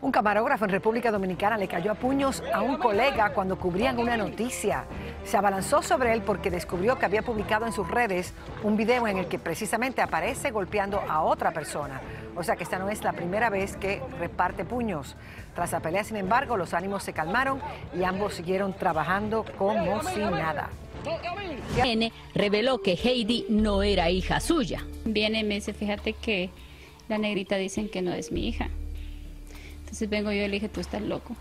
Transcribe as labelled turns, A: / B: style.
A: Un camarógrafo en República Dominicana le cayó a puños a un colega cuando cubrían una noticia. Se abalanzó sobre él porque descubrió que había publicado en sus redes un video en el que precisamente aparece golpeando a otra persona. O sea que esta no es la primera vez que reparte puños. Tras la pelea, sin embargo, los ánimos se calmaron y ambos siguieron trabajando como si nada.
B: N reveló que Heidi no era hija suya.
C: Viene y me dice, fíjate que la negrita dicen que no es mi hija. Entonces vengo yo y le dije, tú estás loco.